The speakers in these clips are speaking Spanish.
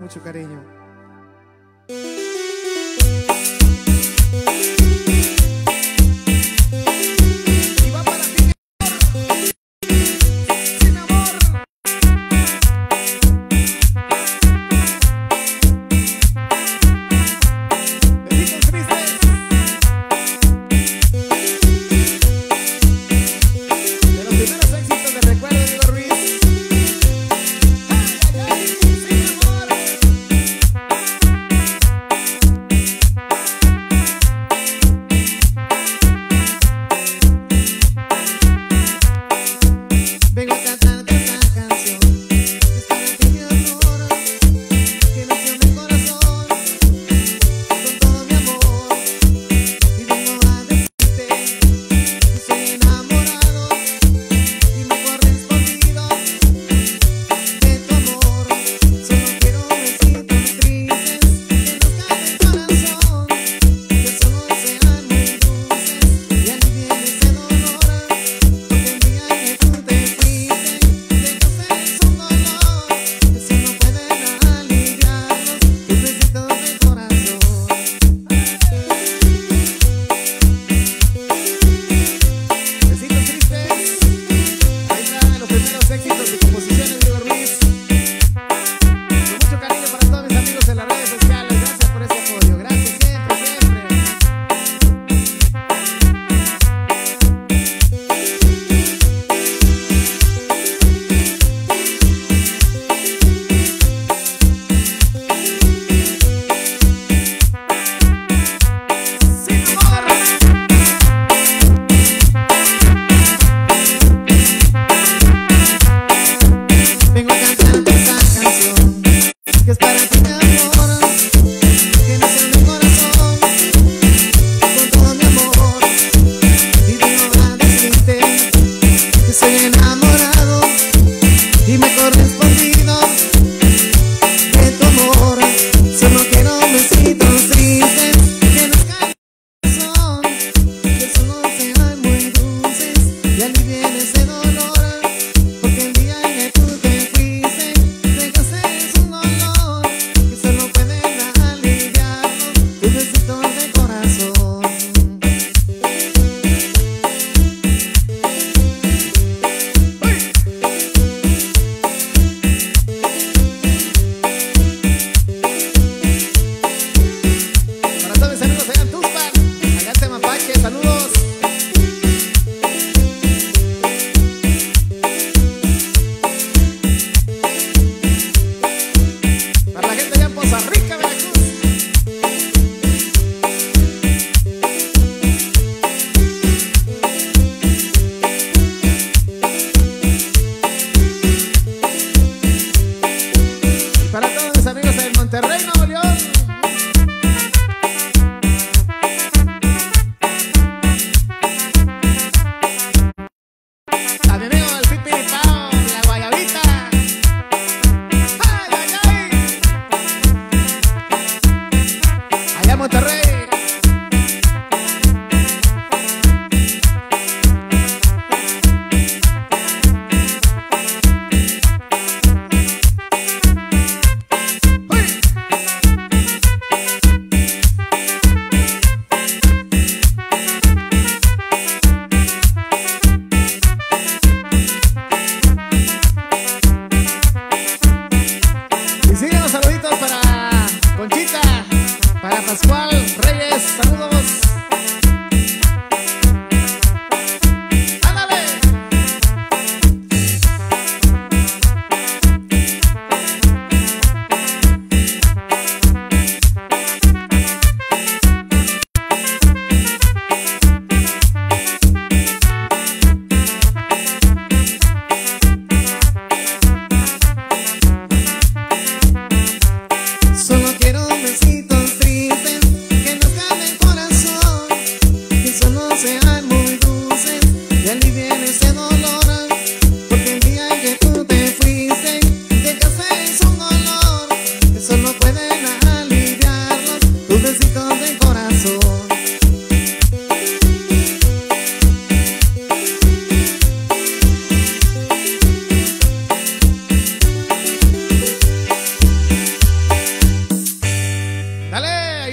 Mucho cariño. Monterrey, para Pascual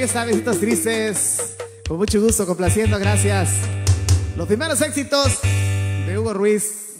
ahí está, besitos tristes. Con mucho gusto, complaciendo, gracias. Los primeros éxitos de Hugo Ruiz.